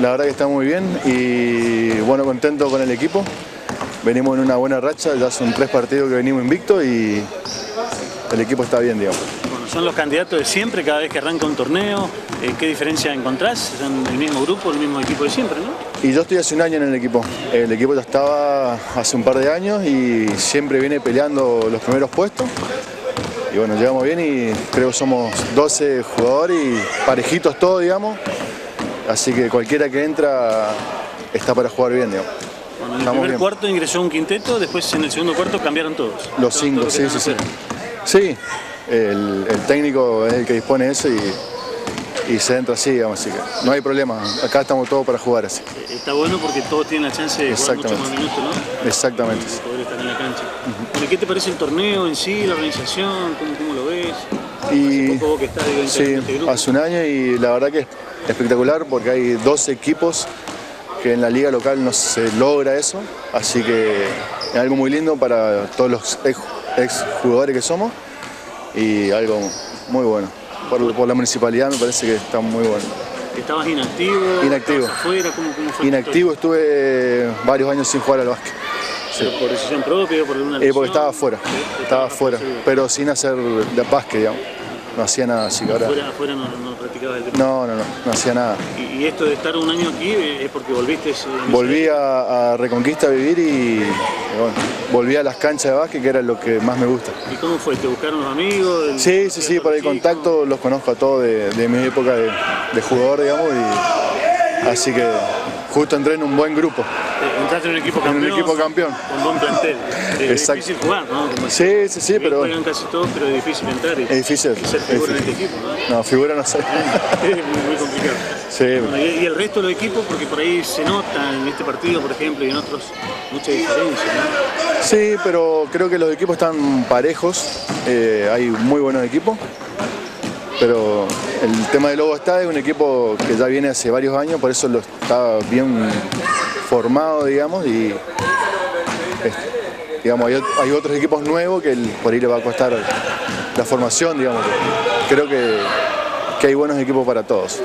la verdad que está muy bien y bueno, contento con el equipo. Venimos en una buena racha, ya son tres partidos que venimos invictos y el equipo está bien, digamos. Bueno, son los candidatos de siempre cada vez que arranca un torneo. Eh, ¿Qué diferencia encontrás? Son el mismo grupo, el mismo equipo de siempre, ¿no? Y yo estoy hace un año en el equipo. El equipo ya estaba hace un par de años y siempre viene peleando los primeros puestos. Y bueno, llegamos bien y creo que somos 12 jugadores y parejitos todos, digamos. Así que cualquiera que entra está para jugar bien, digamos. Bueno, en el primer bien. cuarto ingresó un quinteto, después en el segundo cuarto cambiaron todos. Los cinco, todos sí, sí, sí. Sí, el, el técnico es el que dispone eso y, y se entra así, digamos, así que no hay problema. Acá estamos todos para jugar así. Está bueno porque todos tienen la chance de jugar muchos más minutos, ¿no? Exactamente. De poder estar en la cancha. ¿Qué te parece el torneo en sí, la organización? ¿Cómo, cómo lo ves? Y Hace poco vos que estás digo, sí, este grupo. hace un año y la verdad que espectacular porque hay dos equipos que en la liga local no se logra eso, así que es algo muy lindo para todos los ex, ex jugadores que somos y algo muy bueno. Por, por la municipalidad me parece que está muy bueno. ¿Estabas inactivo? Inactivo. ¿Estabas afuera? ¿Cómo, cómo fue Inactivo estuve varios años sin jugar al básquet. ¿Pero ¿Por decisión propia por alguna Eh, porque estaba afuera, Sí, estaba afuera, pero sin hacer de básquet, digamos. No hacía nada, así que ahora... Afuera, afuera no, no practicabas el deporte. No, no, no, no hacía nada. Y, y esto de estar un año aquí eh, es porque volviste. Volví a, a Reconquista a vivir y, bueno, volví a las canchas de básquet, que era lo que más me gusta. ¿Y cómo fue? ¿Te buscaron los amigos? Sí, sí, sí, por el contacto los conozco a todos de, de mi época de, de jugador, digamos, y así que justo entré en un buen grupo. Eh, Entraste en un equipo En un campeón. equipo campeón. Con buen plantel. Es Exacto. difícil jugar, ¿no? Como Sí, sí, sí, pero Juegan casi todos, pero es difícil entrar. Y, es difícil. y ser es figura en este equipo, ¿no? No, figura no sé. es muy, muy complicado. Sí, Bueno, y, y el resto de los equipos, porque por ahí se nota en este partido, por ejemplo, y en otros, mucha diferencia, ¿no? Sí, pero creo que los equipos están parejos, eh, hay muy buenos equipos, pero el tema de Lobo está es un equipo que ya viene hace varios años, por eso lo está bien formado, digamos, y este, digamos, hay, ot- hay otros equipos nuevos que por ahí le va a costar la formación, digamos. Creo que, que hay buenos equipos para todos.